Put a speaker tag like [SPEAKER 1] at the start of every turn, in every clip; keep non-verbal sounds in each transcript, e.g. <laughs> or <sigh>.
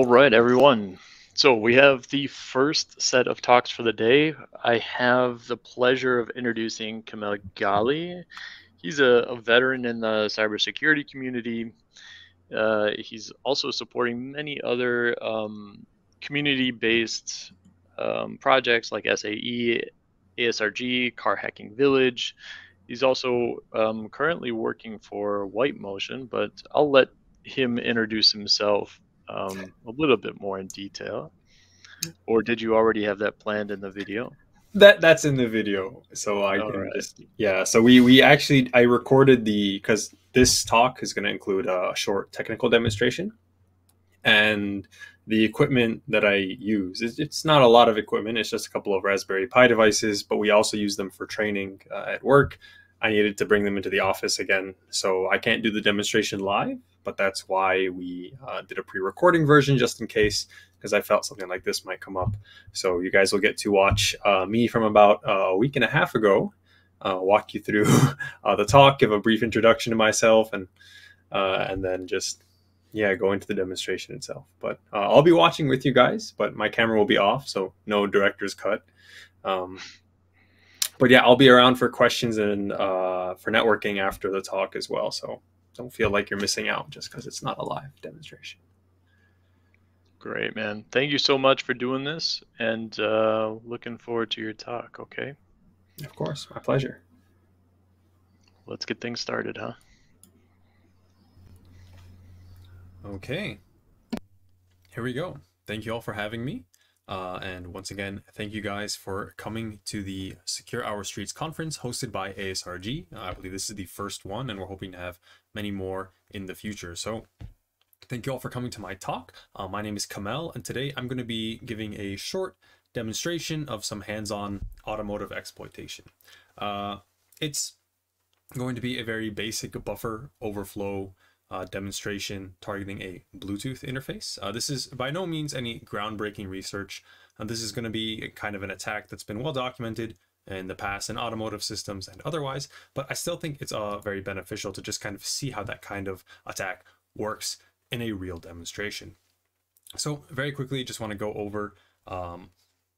[SPEAKER 1] All right, everyone. So we have the first set of talks for the day. I have the pleasure of introducing Kamel Ghali. He's a, a veteran in the cybersecurity community. Uh, he's also supporting many other um, community-based um, projects like SAE, ASRG, Car Hacking Village. He's also um, currently working for White Motion, but I'll let him introduce himself um, a little bit more in detail. Or did you already have that planned in the video?
[SPEAKER 2] That that's in the video, so I All can right. just yeah. So we we actually I recorded the because this talk is going to include a short technical demonstration, and the equipment that I use it's, it's not a lot of equipment. It's just a couple of Raspberry Pi devices, but we also use them for training uh, at work. I needed to bring them into the office again, so I can't do the demonstration live but that's why we uh, did a pre-recording version just in case because I felt something like this might come up. So you guys will get to watch uh, me from about uh, a week and a half ago uh, walk you through <laughs> uh, the talk, give a brief introduction to myself, and uh, and then just yeah go into the demonstration itself. But I'll be watching with you guys, but my camera will be off, so no director's cut. Um, but yeah, I'll be around for questions and for networking after the talk as well. So don't feel like you're missing out just because it's not a live demonstration.
[SPEAKER 1] Great, man. Thank you so much for doing this and uh, looking forward to your talk, okay?
[SPEAKER 2] Of course, my pleasure.
[SPEAKER 1] Let's get things started, huh?
[SPEAKER 2] Okay. Here we go. Thank you all for having me. Uh, and once again, thank you guys for coming to the Secure Our Streets conference hosted by ASRG. I believe this is the first one, and we're hoping to have many more in the future. So thank you all for coming to my talk. Uh, my name is Kamel, and today I'm going to be giving a short demonstration of some hands-on automotive exploitation. Uh, it's going to be a very basic buffer overflow uh, demonstration targeting a Bluetooth interface. Uh, this is by no means any groundbreaking research. Uh, this is going to be kind of an attack that's been well documented in the past in automotive systems and otherwise, but I still think it's uh, very beneficial to just kind of see how that kind of attack works in a real demonstration. So very quickly, just want to go over um,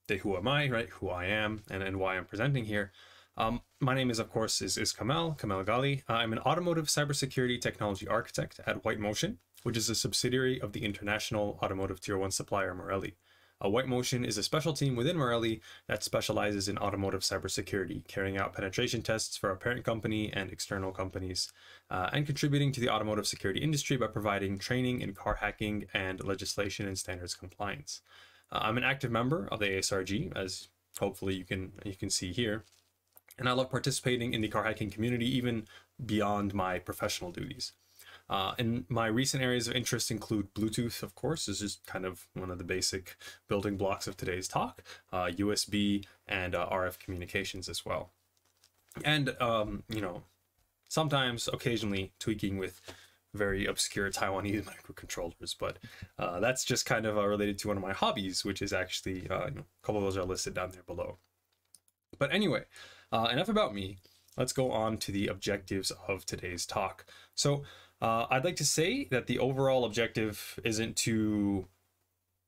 [SPEAKER 2] the who am I, right? Who I am and, and why I'm presenting here. Um, my name is, of course, is, is Kamel, Kamel Ghali. Uh, I'm an automotive cybersecurity technology architect at White Motion, which is a subsidiary of the international automotive tier one supplier Marelli. Uh, White Motion is a special team within Marelli that specializes in automotive cybersecurity, carrying out penetration tests for our parent company and external companies, uh, and contributing to the automotive security industry by providing training in car hacking and legislation and standards compliance. Uh, I'm an active member of the ASRG, as hopefully you can you can see here and I love participating in the car hacking community even beyond my professional duties. Uh, and my recent areas of interest include Bluetooth, of course, is just kind of one of the basic building blocks of today's talk, uh, USB and uh, RF communications as well. And, um, you know, sometimes, occasionally tweaking with very obscure Taiwanese <laughs> microcontrollers, but uh, that's just kind of uh, related to one of my hobbies, which is actually, uh, you know, a couple of those are listed down there below. But anyway, uh, enough about me. Let's go on to the objectives of today's talk. So uh, I'd like to say that the overall objective isn't to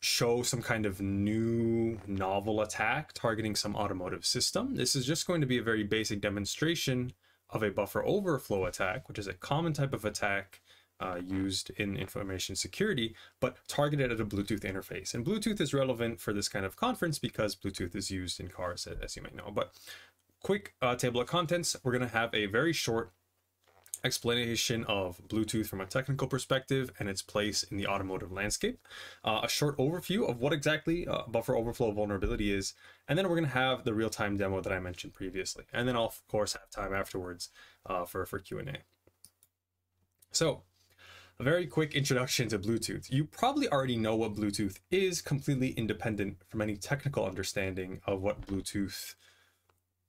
[SPEAKER 2] show some kind of new novel attack targeting some automotive system. This is just going to be a very basic demonstration of a buffer overflow attack, which is a common type of attack uh, used in information security, but targeted at a Bluetooth interface. And Bluetooth is relevant for this kind of conference because Bluetooth is used in cars, as you might know. But quick uh, table of contents, we're going to have a very short explanation of Bluetooth from a technical perspective and its place in the automotive landscape, uh, a short overview of what exactly uh, buffer overflow vulnerability is, and then we're going to have the real-time demo that I mentioned previously. And then I'll, of course, have time afterwards uh, for, for Q&A. So, a very quick introduction to Bluetooth. You probably already know what Bluetooth is, completely independent from any technical understanding of what Bluetooth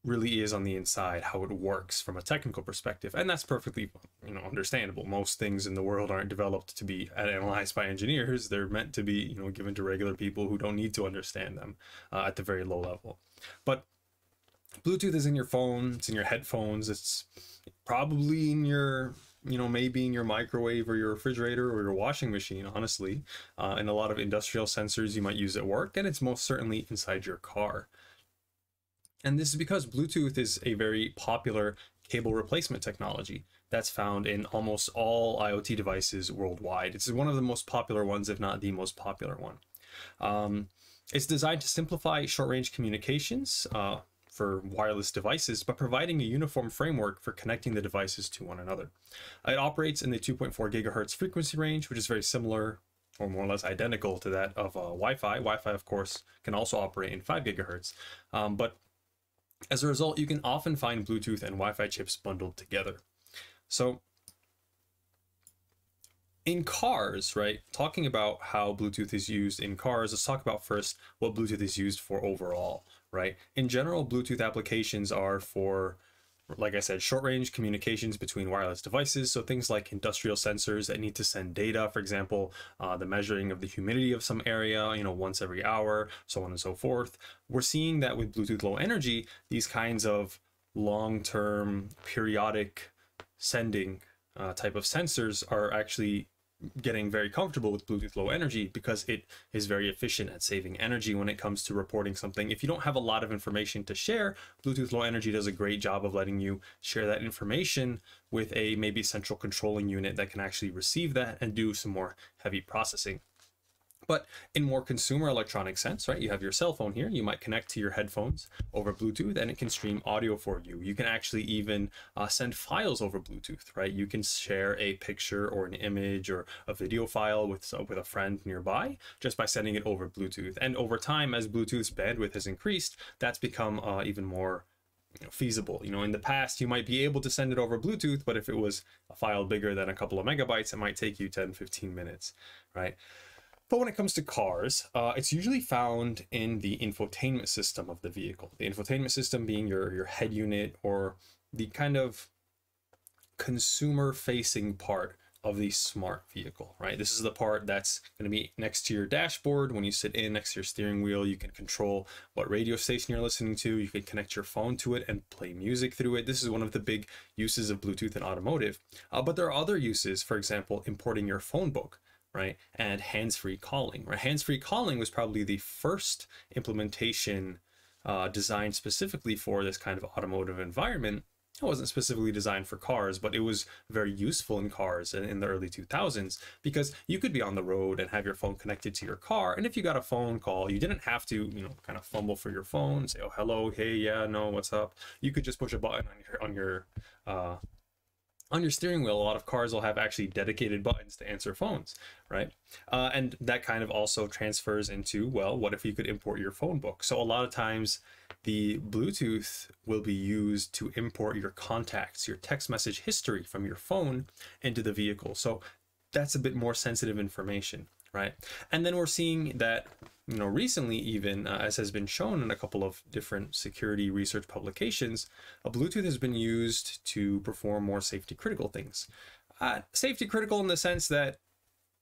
[SPEAKER 2] really is on the inside, how it works from a technical perspective. And that's perfectly, you know, understandable. Most things in the world aren't developed to be analyzed by engineers. They're meant to be, you know, given to regular people who don't need to understand them uh, at the very low level. But Bluetooth is in your phone, it's in your headphones, it's probably in your you know, maybe in your microwave or your refrigerator or your washing machine, honestly. Uh, and a lot of industrial sensors you might use at work, and it's most certainly inside your car. And this is because Bluetooth is a very popular cable replacement technology that's found in almost all IoT devices worldwide. It's one of the most popular ones, if not the most popular one. Um, it's designed to simplify short range communications uh, for wireless devices by providing a uniform framework for connecting the devices to one another. It operates in the 2.4 gigahertz frequency range, which is very similar or more or less identical to that of uh, Wi-Fi. Wi-Fi, of course, can also operate in 5 gigahertz, um, but as a result, you can often find Bluetooth and Wi-Fi chips bundled together. So in cars, right, talking about how Bluetooth is used in cars, let's talk about first what Bluetooth is used for overall, right? In general, Bluetooth applications are for like I said, short range communications between wireless devices. So things like industrial sensors that need to send data, for example, uh, the measuring of the humidity of some area, you know, once every hour, so on and so forth. We're seeing that with Bluetooth Low Energy, these kinds of long term periodic sending uh, type of sensors are actually getting very comfortable with Bluetooth Low Energy because it is very efficient at saving energy when it comes to reporting something. If you don't have a lot of information to share, Bluetooth Low Energy does a great job of letting you share that information with a maybe central controlling unit that can actually receive that and do some more heavy processing. But in more consumer electronic sense, right? You have your cell phone here. You might connect to your headphones over Bluetooth, and it can stream audio for you. You can actually even uh, send files over Bluetooth, right? You can share a picture or an image or a video file with with a friend nearby just by sending it over Bluetooth. And over time, as Bluetooth's bandwidth has increased, that's become uh, even more feasible. You know, in the past, you might be able to send it over Bluetooth, but if it was a file bigger than a couple of megabytes, it might take you 10, 15 minutes, right? But when it comes to cars, uh, it's usually found in the infotainment system of the vehicle. The infotainment system being your, your head unit or the kind of consumer facing part of the smart vehicle, right? This is the part that's going to be next to your dashboard. When you sit in next to your steering wheel, you can control what radio station you're listening to. You can connect your phone to it and play music through it. This is one of the big uses of Bluetooth in automotive. Uh, but there are other uses, for example, importing your phone book right? And hands-free calling, right? Hands-free calling was probably the first implementation uh, designed specifically for this kind of automotive environment. It wasn't specifically designed for cars, but it was very useful in cars in, in the early 2000s because you could be on the road and have your phone connected to your car. And if you got a phone call, you didn't have to, you know, kind of fumble for your phone, say, oh, hello, hey, yeah, no, what's up? You could just push a button on your, on your uh, on your steering wheel, a lot of cars will have actually dedicated buttons to answer phones, right? Uh, and that kind of also transfers into, well, what if you could import your phone book? So a lot of times the Bluetooth will be used to import your contacts, your text message history from your phone into the vehicle. So that's a bit more sensitive information, right? And then we're seeing that you know recently even uh, as has been shown in a couple of different security research publications a bluetooth has been used to perform more safety critical things uh, safety critical in the sense that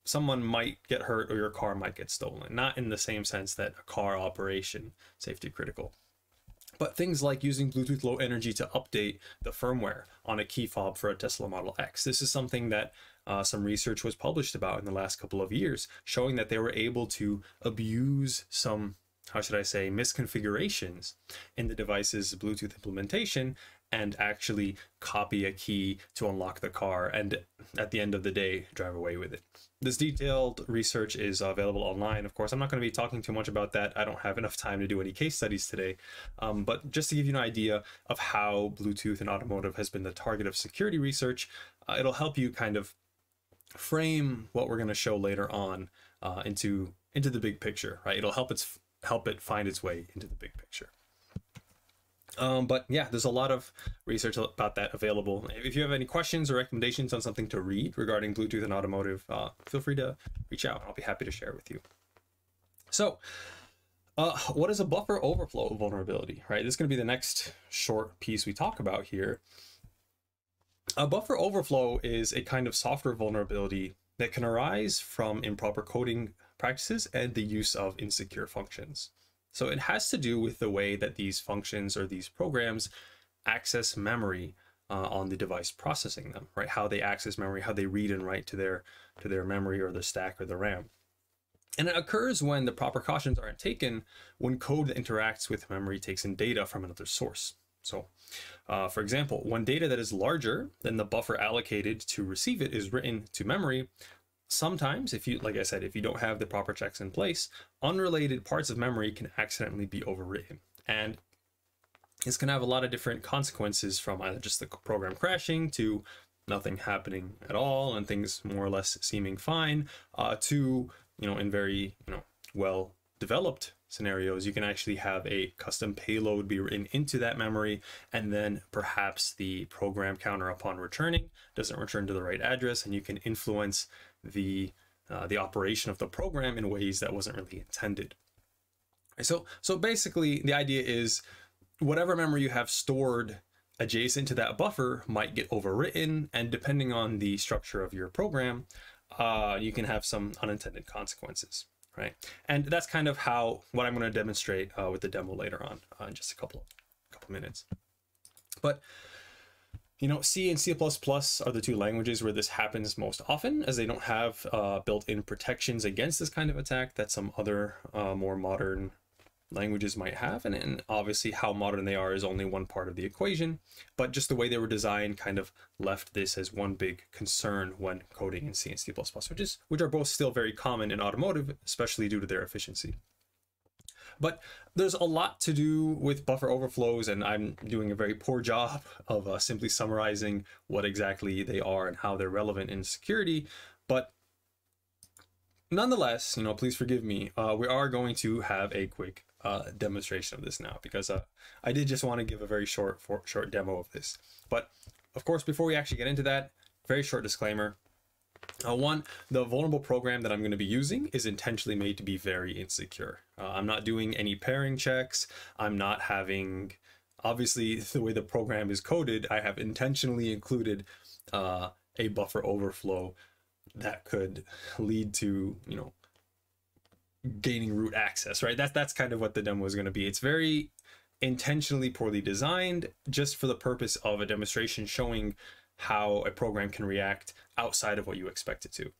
[SPEAKER 2] someone might get hurt or your car might get stolen not in the same sense that a car operation safety critical but things like using Bluetooth Low Energy to update the firmware on a key fob for a Tesla Model X. This is something that uh, some research was published about in the last couple of years, showing that they were able to abuse some, how should I say, misconfigurations in the device's Bluetooth implementation and actually copy a key to unlock the car and at the end of the day drive away with it. This detailed research is available online. Of course, I'm not going to be talking too much about that. I don't have enough time to do any case studies today. Um, but just to give you an idea of how Bluetooth and automotive has been the target of security research, uh, it'll help you kind of frame what we're going to show later on uh, into into the big picture, right? It'll help its help it find its way into the big picture. Um, but yeah, there's a lot of research about that available. If you have any questions or recommendations on something to read regarding Bluetooth and automotive, uh, feel free to reach out. I'll be happy to share with you. So, uh, what is a buffer overflow vulnerability, right? This is going to be the next short piece we talk about here. A buffer overflow is a kind of software vulnerability that can arise from improper coding practices and the use of insecure functions. So it has to do with the way that these functions or these programs access memory uh, on the device processing them, right? How they access memory, how they read and write to their to their memory or the stack or the RAM. And it occurs when the proper cautions aren't taken when code that interacts with memory takes in data from another source. So, uh, for example, when data that is larger than the buffer allocated to receive it is written to memory, sometimes if you like i said if you don't have the proper checks in place unrelated parts of memory can accidentally be overwritten. And this can have a lot of different consequences from either just the program crashing to nothing happening at all and things more or less seeming fine uh, to you know in very you know well developed scenarios. You can actually have a custom payload be written into that memory and then perhaps the program counter upon returning doesn't return to the right address and you can influence the uh, the operation of the program in ways that wasn't really intended. So so basically the idea is whatever memory you have stored adjacent to that buffer might get overwritten and depending on the structure of your program uh, you can have some unintended consequences right. And that's kind of how what i'm going to demonstrate uh, with the demo later on uh, in just a couple couple minutes. But you know c and c++ are the two languages where this happens most often as they don't have uh, built-in protections against this kind of attack that some other uh, more modern languages might have and, and obviously how modern they are is only one part of the equation but just the way they were designed kind of left this as one big concern when coding in c and c++ which is which are both still very common in automotive especially due to their efficiency. But there's a lot to do with buffer overflows and i'm doing a very poor job of uh, simply summarizing what exactly they are and how they're relevant in security but nonetheless you know please forgive me uh, we are going to have a quick uh, demonstration of this now because uh, I did just want to give a very short for, short demo of this. But of course, before we actually get into that, very short disclaimer. Uh, one, the vulnerable program that I'm going to be using is intentionally made to be very insecure. Uh, I'm not doing any pairing checks. I'm not having, obviously, <laughs> the way the program is coded, I have intentionally included uh, a buffer overflow that could lead to, you know, gaining root access, right? That's that's kind of what the demo is going to be. It's very intentionally poorly designed just for the purpose of a demonstration showing how a program can react outside of what you expect it to.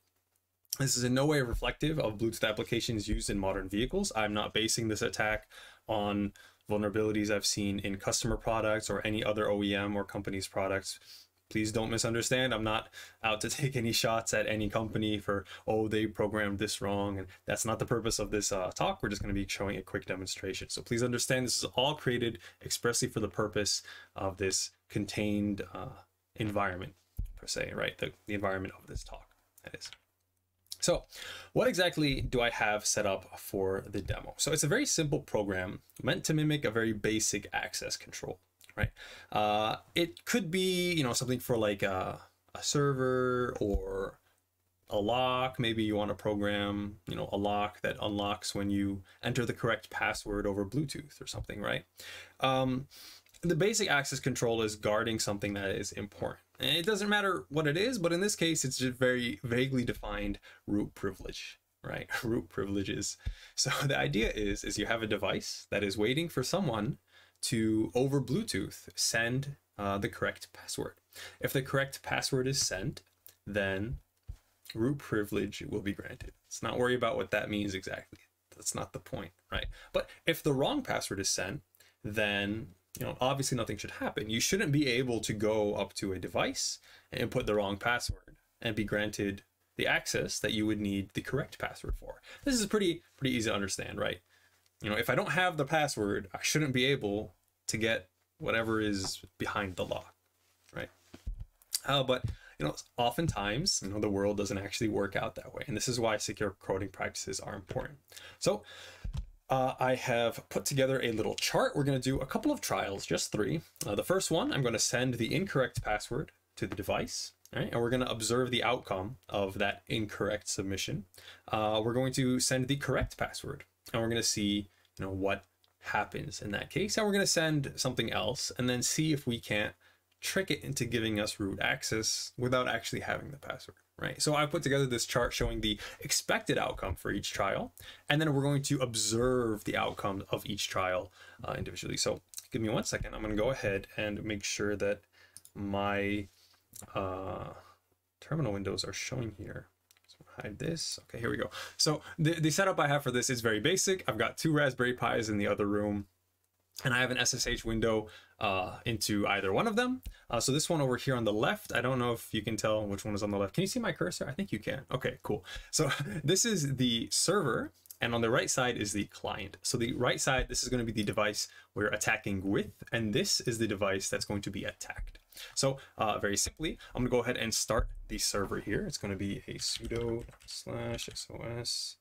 [SPEAKER 2] This is in no way reflective of Bluetooth applications used in modern vehicles. I'm not basing this attack on vulnerabilities I've seen in customer products or any other OEM or company's products please don't misunderstand. I'm not out to <laughs> take any shots at any company for, oh, they programmed this wrong. And that's not the purpose of this uh, talk. We're just going to be showing a quick demonstration. So please understand this is all created expressly for the purpose of this contained uh, environment, per se, right? The, the environment of this talk, that is. So what exactly do I have set up for the demo? So it's a very simple program meant to mimic a very basic access control right? Uh, it could be, you know, something for like a, a server or a lock. Maybe you want to program, you know, a lock that unlocks when you enter the correct password over Bluetooth or something, right? Um, the basic access control is guarding something that is important. And it doesn't matter what it is, but in this case, it's just very vaguely defined root privilege, right? <laughs> root privileges. So <laughs> the idea is, is you have a device that is waiting for someone to over Bluetooth send uh, the correct password. If the correct password is sent, then root privilege will be granted. Let's not worry about what that means exactly. That's not the point, right? But if the wrong password is sent, then you know obviously nothing should happen. You shouldn't be able to go up to a device and put the wrong password and be granted the access that you would need the correct password for. This is pretty pretty easy to understand, right? You know, if I don't have the password, I shouldn't be able to get whatever is behind the lock, right? Uh, but you know, oftentimes, you know, the world doesn't actually work out that way, and this is why secure coding practices are important. So, uh, I have put together a little chart. We're going to do a couple of trials, just three. Uh, the first one, I'm going to send the incorrect password to the device. Right, and we're going to observe the outcome of that incorrect submission. Uh, we're going to send the correct password, and we're going to see you know what happens in that case. And we're going to send something else and then see if we can't trick it into giving us root access without actually having the password right? So i put together this chart showing the expected outcome for each trial and then we're going to observe the outcome of each trial uh, individually. So give me one second. I'm going to go ahead and make sure that my uh, terminal windows are showing here. Hide this. Okay, here we go. So the, the setup I have for this is very basic. I've got two Raspberry Pis in the other room and I have an SSH window uh, into either one of them. Uh, so this one over here on the left, I don't know if you can tell which one is on the left. Can you see my cursor? I think you can. Okay, cool. So <laughs> this is the server and on the right side is the client. So the right side, this is going to be the device we're attacking with, and this is the device that's going to be attacked. So uh, very simply, I'm to go ahead and start the server here. It's going to be a sudo slash sos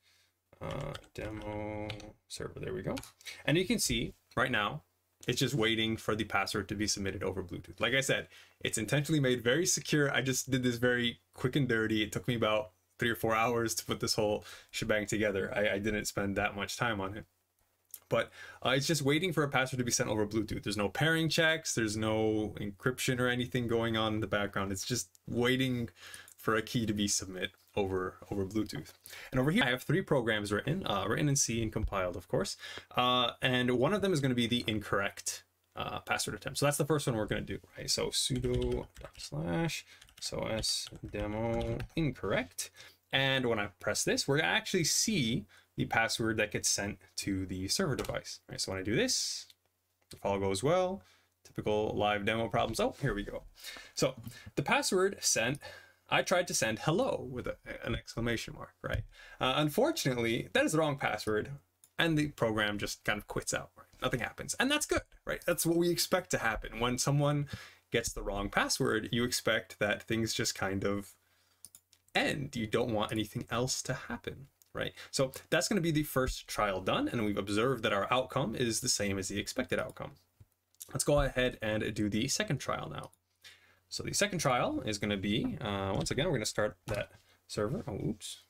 [SPEAKER 2] uh, demo server. There we go. And you can see right now, it's just waiting for the password to be submitted over Bluetooth. Like I said, it's intentionally made very secure. I just did this very quick and dirty. It took me about three or four hours to put this whole shebang together. I, I didn't spend that much time on it. But uh, it's just waiting for a password to be sent over Bluetooth. There's no pairing checks, there's no encryption or anything going on in the background. It's just waiting for a key to be submit over over Bluetooth. And over here, I have three programs written, uh, written in C and compiled, of course. Uh, and one of them is going to be the incorrect uh, password attempt. So that's the first one we're going to do, right? So sudo slash sos demo incorrect. And when I press this, we're going to actually see the password that gets sent to the server device. Right, so when I do this, if all goes well, typical live demo problems. Oh, here we go. So the password sent, I tried to send hello with a, an exclamation mark, right? Uh, unfortunately, that is the wrong password and the program just kind of quits out, right? Nothing happens. And that's good, right? That's what we expect to happen. When someone gets the wrong password, you expect that things just kind of end. You don't want anything else to happen, right? So that's going to be the first trial done, and we've observed that our outcome is the same as the expected outcome. Let's go ahead and do the second trial now. So the second trial is going to be, uh, once again, we're going to start that server. Oh, oops.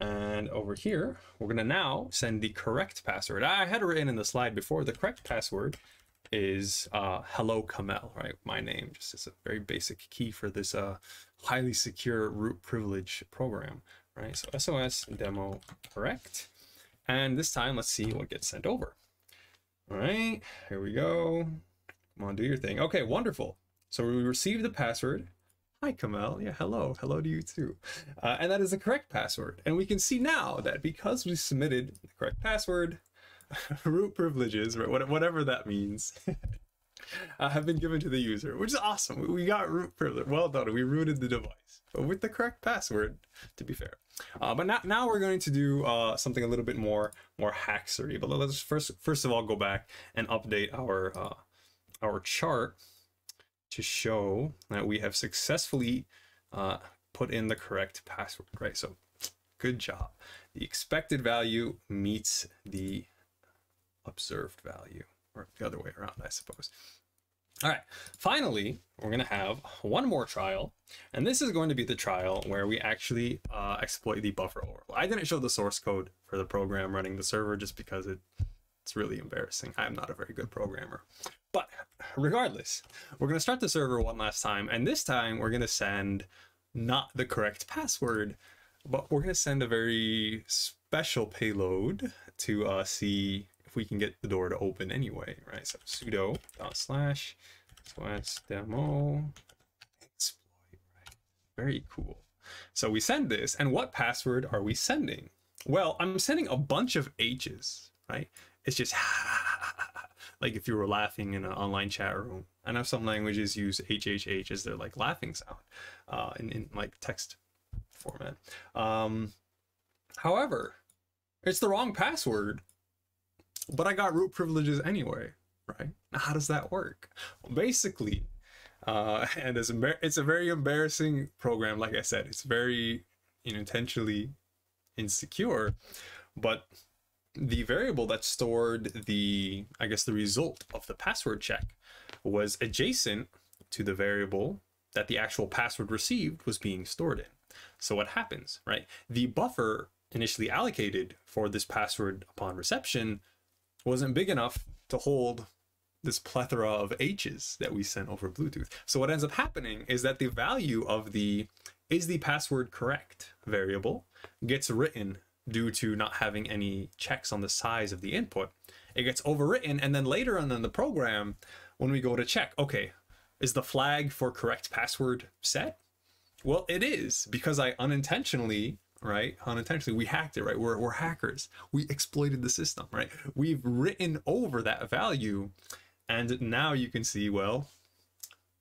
[SPEAKER 2] And over here, we're going to now send the correct password. I had written in the slide before. The correct password is uh, hello Kamel, right? My name, just as a very basic key for this uh, highly secure root privilege program, right? So SOS demo correct. And this time, let's see what gets sent over. All right, here we go. Come on, do your thing. Okay, wonderful. So we received the password. Hi, Kamel. Yeah, hello. Hello to you too. Uh, and that is the correct password. And we can see now that because we submitted the correct password, <laughs> root privileges, whatever that means, <laughs> uh, have been given to the user, which is awesome. We got root privilege. Well done. We rooted the device, but with the correct password, to be fair. Uh, but now, now we're going to do uh, something a little bit more more hacksery. But let's first first of all go back and update our uh, our chart to show that we have successfully uh, put in the correct password. Right. So good job. The expected value meets the observed value, or the other way around, I suppose. All right, finally, we're going to have one more trial, and this is going to be the trial where we actually uh, exploit the buffer overflow. I didn't show the source code for the program running the server just because it, it's really embarrassing. I'm not a very good programmer. But regardless, we're going to start the server one last time, and this time we're going to send not the correct password, but we're going to send a very special payload to uh, see if we can get the door to open anyway, right? So sudo dot slash slash demo exploit, right? Very cool. So we send this, and what password are we sending? Well, I'm sending a bunch of H's, right? It's just <laughs> like if you were laughing in an online chat room. I know some languages use HHH as their like laughing sound uh, in, in like text format. Um, however, it's the wrong password but I got root privileges anyway, right? Now, how does that work? Well, basically, uh, <laughs> and it's, it's a very embarrassing program. Like I said, it's very intentionally insecure, but the variable that stored the, I guess, the result of the password check was adjacent to the variable that the actual password received was being stored in. So what happens, right? The buffer initially allocated for this password upon reception wasn't big enough to hold this plethora of H's that we sent over Bluetooth. So what ends up happening is that the value of the is the password correct variable gets written due to not having any checks on the size of the input. It gets overwritten and then later on in the program, when we go to check, okay, is the flag for correct password set? Well, it is because I unintentionally, right? Unintentionally, we hacked it, right? We're, we're hackers. We exploited the system, right? We've written over that value. And now you can see, well,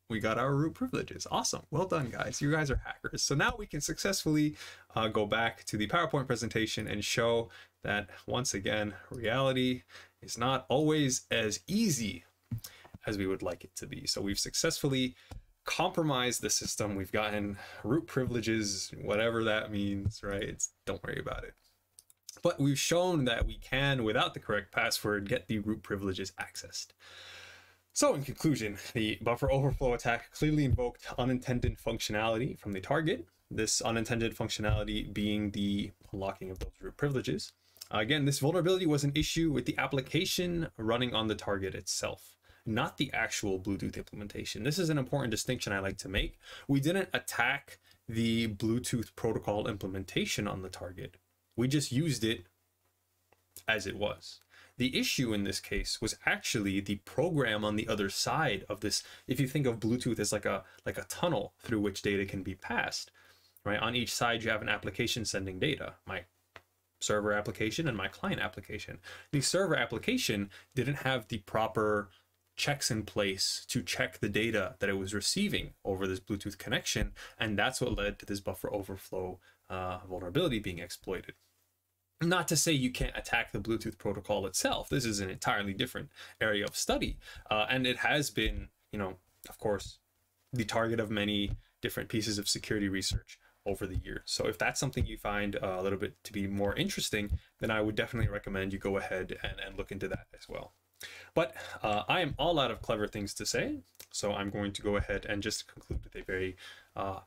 [SPEAKER 2] we got our root privileges. Awesome. Well done, guys. You guys are hackers. So now we can successfully uh, go back to the PowerPoint presentation and show that once again, reality is not always as easy as we would like it to be. So we've successfully compromised the system. We've gotten root privileges, whatever that means, right? It's, don't worry about it. But we've shown that we can, without the correct password, get the root privileges accessed. So in conclusion, the buffer overflow attack clearly invoked unintended functionality from the target, this unintended functionality being the unlocking of those root privileges. Uh, again, this vulnerability was an issue with the application running on the target itself, not the actual Bluetooth implementation. This is an important distinction I like to make. We didn't attack the Bluetooth protocol implementation on the target. We just used it as it was. The issue in this case was actually the program on the other side of this. If you think of Bluetooth as like a like a tunnel through which data can be passed, right? On each side you have an application sending data, my server application and my client application. The server application didn't have the proper checks in place to check the data that it was receiving over this Bluetooth connection, and that's what led to this buffer overflow uh, vulnerability being exploited. Not to say you can't attack the Bluetooth protocol itself. This is an entirely different area of study. Uh, and it has been, you know, of course, the target of many different pieces of security research over the years. So if that's something you find uh, a little bit to be more interesting, then I would definitely recommend you go ahead and, and look into that as well. But uh, I am all out of clever things to say, so I'm going to go ahead and just conclude with a very uh,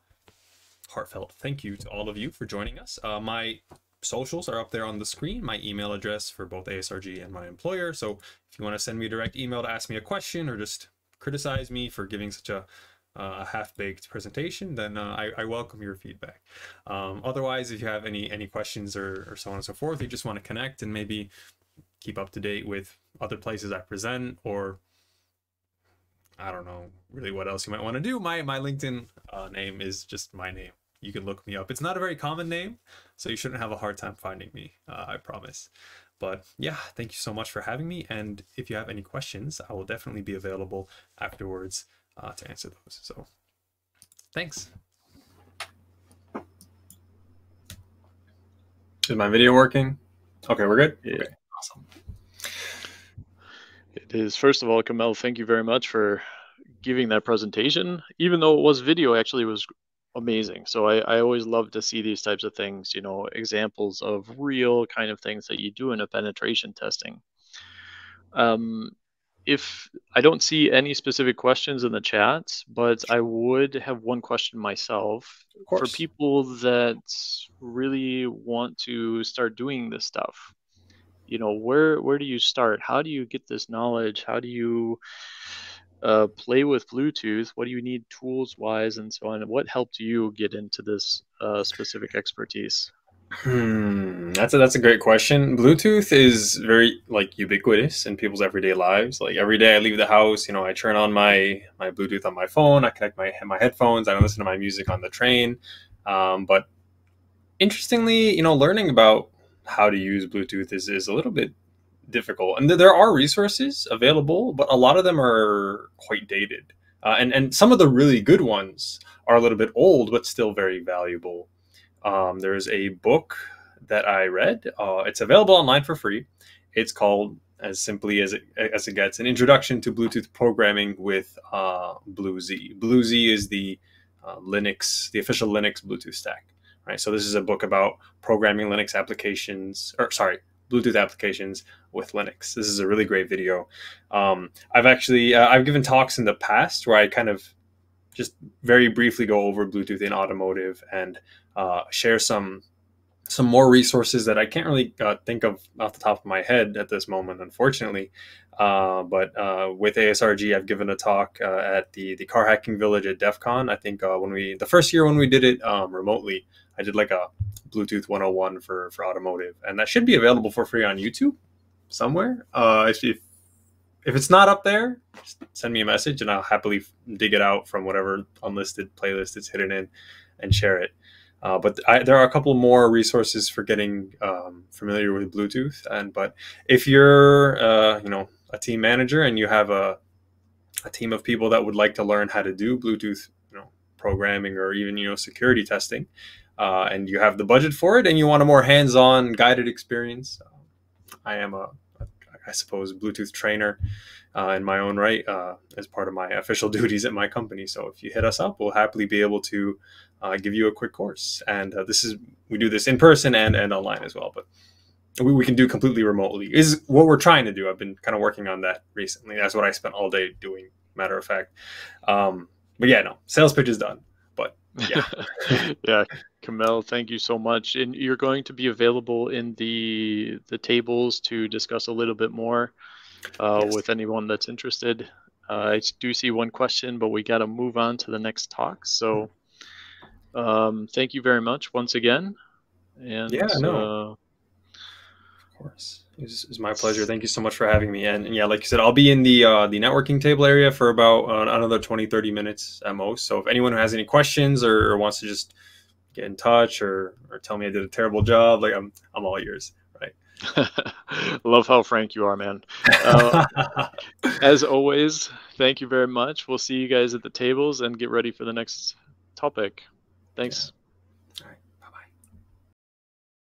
[SPEAKER 2] heartfelt thank you to all of you for joining us. Uh, my socials are up there on the screen, my email address for both ASRG and my employer. So if you want to send me a direct email to ask me a question or just criticize me for giving such a, uh, half-baked presentation, then uh, I, I, welcome your feedback. Um, otherwise, if you have any any questions or, or so on and so forth, you just want to connect and maybe keep up to date with other places I present or I don't know really what else you might want to do. My my LinkedIn uh, name is just my name you can look me up. It's not a very common name, so you shouldn't have a hard time finding me, uh, I promise. But yeah, thank you so much for having me. And if you have any questions, I will definitely be available afterwards uh, to answer those. So thanks. Is my video working? Okay, we're good?
[SPEAKER 1] Yeah.
[SPEAKER 2] Okay, awesome.
[SPEAKER 1] It is. First of all, Kamel, thank you very much for giving that presentation. Even though it was video, actually was amazing. So I, I always love to see these types of things, you know, examples of real kind of things that you do in a penetration testing. Um, if I don't see any specific questions in the chat, but I would have one question myself for people that really want to start doing this stuff. You know, where where do you start? How do you get this knowledge? How do you uh, play with Bluetooth? What do you need tools wise and so on? What helped you get into this uh, specific expertise?
[SPEAKER 2] Hmm, that's a that's a great question. Bluetooth is very like ubiquitous in people's everyday lives. Like every day I leave the house, you know, I turn on my my Bluetooth on my phone. I connect my my headphones. I listen to my music on the train. Um, but interestingly, you know, learning about how to use Bluetooth is is a little bit difficult. And there are resources available, but a lot of them are quite dated. Uh, and and some of the really good ones are a little bit old, but still very valuable. Um, there's a book that I read. Uh, it's available online for free. It's called, as simply as it as it gets, an introduction to Bluetooth programming with uh, BlueZ. BlueZ is the uh, Linux, the official Linux Bluetooth stack. Right. So this is a book about programming Linux applications, or sorry, Bluetooth applications with Linux. This is a really great video. Um, I've actually uh, I've given talks in the past where I kind of just very briefly go over Bluetooth in automotive and uh, share some some more resources that I can't really uh, think of off the top of my head at this moment, unfortunately. Uh, but uh, with ASRG, I've given a talk uh, at the the car hacking village at DEF CON. I think uh, when we the first year when we did it um, remotely, I did like a Bluetooth 101 for for automotive, and that should be available for free on YouTube somewhere. Uh, if, if if it's not up there, send me a message and I'll happily dig it out from whatever unlisted playlist it's hidden in and share it. Uh, but I, there are a couple more resources for getting um, familiar with Bluetooth. And but if you're uh, you know a team manager and you have a a team of people that would like to learn how to do Bluetooth you know programming or even you know security testing, uh, and you have the budget for it and you want a more hands-on guided experience, I am a I suppose Bluetooth trainer uh, in my own right uh, as part of my official <laughs> duties at my company. So if you hit us up, we'll happily be able to uh, give you a quick course. And uh, this is we do this in person and and online as well, but we, we can do completely remotely. Is what we're trying to do. I've been kind of working on that recently. That's what I spent all day doing. Matter of fact, um, but yeah, no sales pitch is done. But yeah, <laughs>
[SPEAKER 1] yeah, Kamel, thank you so much. And you're going to be available in the the tables to discuss a little bit more uh, yes. with anyone that's interested. Uh, I do see one question, but we got to move on to the next talk. So um, thank you very much once again. And
[SPEAKER 2] yeah, no. Uh, of course. It's, it's, my pleasure. Thank you so much for having me. And, and yeah, like you said, I'll be in the uh, the networking table area for about uh, another 20, 30 minutes at most. So if anyone who has any questions or, or wants to just get in touch or, or tell me I did a terrible job, like I'm, I'm all yours. Right. <laughs>
[SPEAKER 1] Love how frank you are, man. Uh, <laughs> as always, thank you very much. We'll see you guys at the tables and get ready for the next topic. Thanks. Yeah.